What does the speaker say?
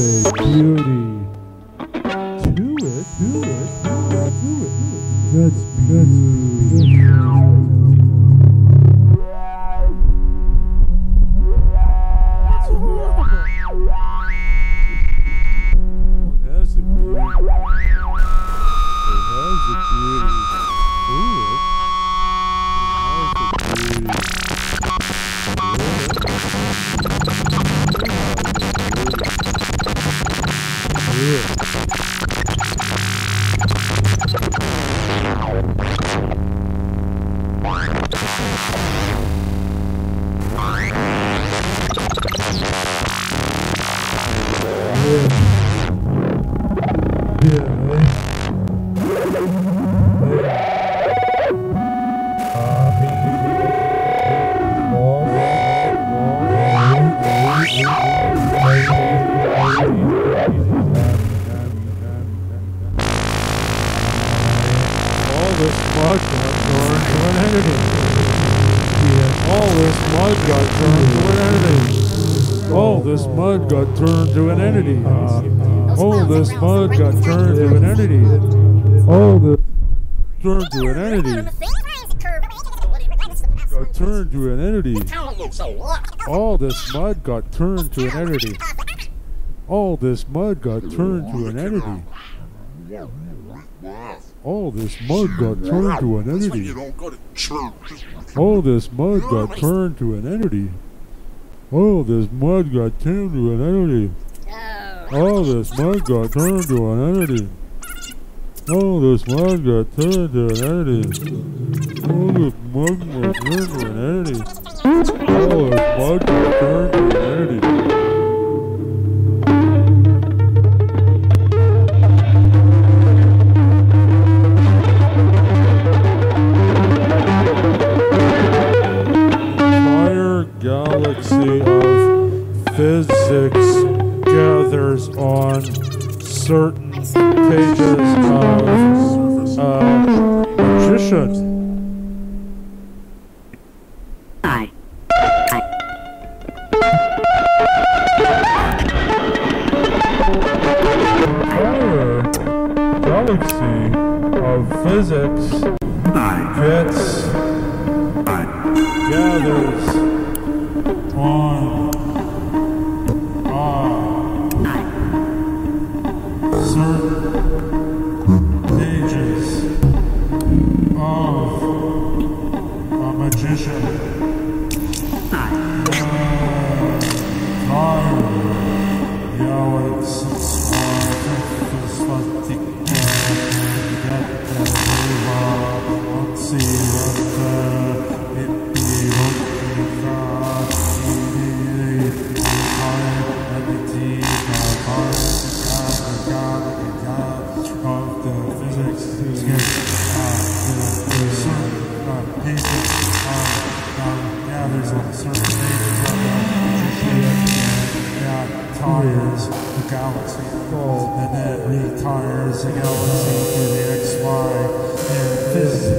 say beauty. All this mud got turned to an entity. All this mud got turned to an entity. All this mud got turned to an entity. All this mud got turned to an entity. All this turned to an entity. Got turned to an entity. All this mud got turned to an entity. All this mud got turned to an entity. All this mud got turned to an entity. you don't go to church. All this mud got turned to an entity. All this mud got turned to an entity. All this mud got turned to an entity. All this mud got turned to an entity. All this mud got turned to an entity. All this mud got turned to an entity. Physics gathers on certain pages of a magician. Entire galaxy of physics gets gathers on retires the galaxy gold, and it retires the galaxy to the XY and physics.